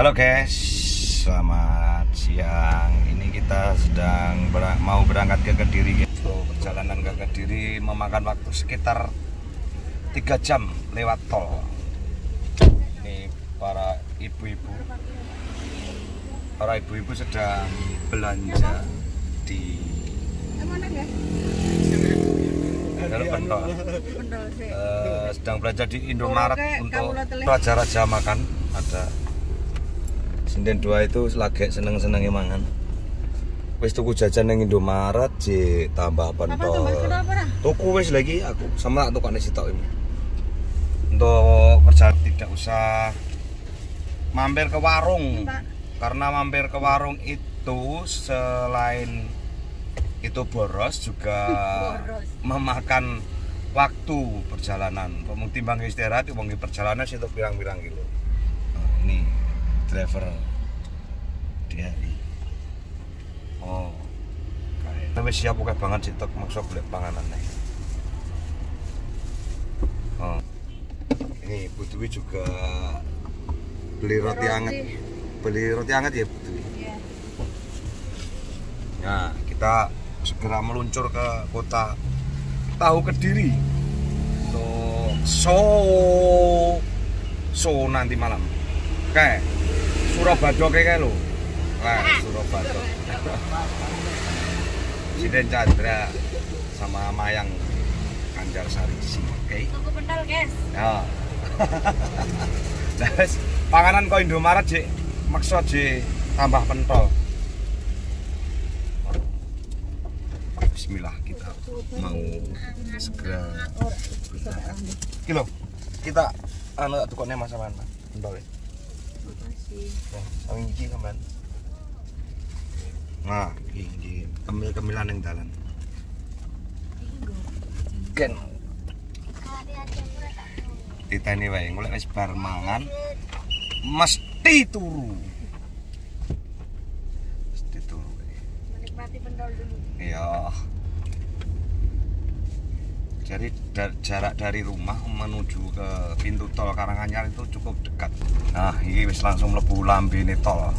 Halo guys, selamat siang. Ini kita sedang ber- mau berangkat ke Kediri. So, perjalanan ke Kediri memakan waktu sekitar 3 jam lewat tol. Ini para ibu-ibu. Para ibu-ibu sedang belanja di Dalam pentol. Eh, sedang belanja di Indomaret untuk raja-raja makan ada Sinden dua itu lagi seneng-seneng mangan. Wis tuku jajan nang Indomaret je tambah pentol. tuku wis lagi aku sama tak tukane sitok ini. Untuk perjalanan tidak usah mampir ke warung. Karena mampir ke warung itu selain itu boros juga memakan waktu perjalanan. Pemung timbang istirahat timbang perjalanan sih untuk pirang-pirang kilo. Nah, ini driver DRI oh kayak tapi siap oke banget sih tok maksud beli panganan nih. Oh. Ini Bu Dwi juga beli roti anget. Beli roti anget ya Bu Dwi Nah, kita segera meluncur ke kota Tahu Kediri. Untuk show show nanti malam. Kayak Surabaya kayak lo. Kayak Surabaya. Presiden Chandra sama Mayang Kanjar Sarisi. Oke. Tunggu pentol, guys. Ya. Terus panganan kok Indomaret Jek. Maksud Jek tambah pentol. Bismillah kita mau segera kilo kita anu tak tukoknya mas sama pentol ya Ya, sama iki sampean nah iki kemil kemilan yang dalan. Gen. Ditani wae golek wis bar mangan. Mesti turu. Mesti turu Menikmati pentol dulu. iya. Jadi da- jarak dari rumah menuju ke pintu tol Karanganyar itu cukup dekat. Nah ini wis langsung lebu lambene tol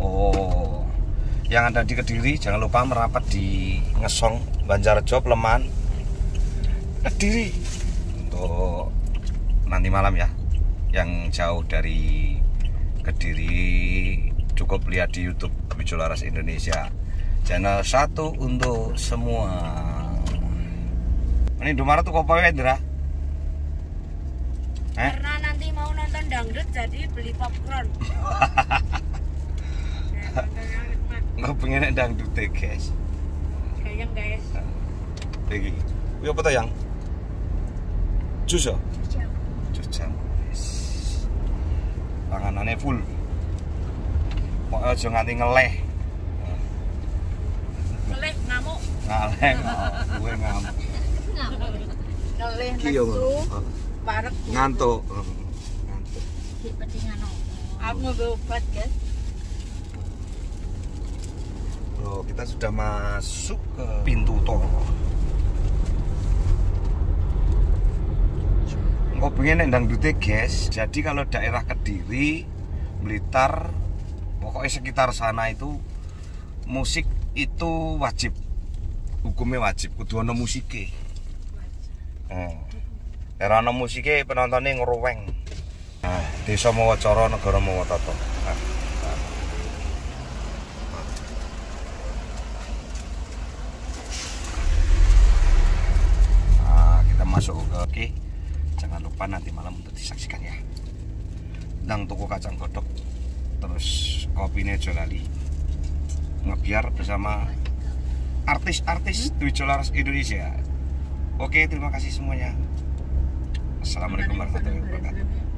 oh yang ada di Kediri jangan lupa merapat di Ngesong Banjarjo Pleman. Kediri. Untuk nanti malam ya. Yang jauh dari Kediri cukup lihat di YouTube Wijolaras Indonesia. Channel satu untuk semua. Ini Indomaret tuh kopi Indra? Eh? Karena nanti mau nonton dangdut jadi beli popcorn. Nggak pengen dangdut guys. Gayeng, guys. lagi Wih apa tuh yang? Jus ya jus jam. Wis. panganannya full. Pokoknya aja nganti ngeleh. Kelih ngamuk. ngaleh gue ngamuk. Ya, nesu, parek. ngantuk. Ngantuk. Di pedingan. Aku ngombe obat, guys. Bro, kita sudah masuk ke pintu tol. Pengen nendang dute guys. Jadi kalau daerah Kediri, Blitar, pokoknya sekitar sana itu musik itu wajib. Hukumnya wajib, kudu ono musike. Hmm. Era ono musike penontonnya ngeruweng. Nah, desa Mawacara negara Mawatata. Nah. Nah, kita masuk ke oke. Jangan lupa nanti malam untuk disaksikan ya. Nang toko kacang kodok terus kopinya Jolali ngebiar bersama artis-artis Dwi Jolaras Indonesia. Oke, terima kasih semuanya. Assalamualaikum warahmatullahi wabarakatuh.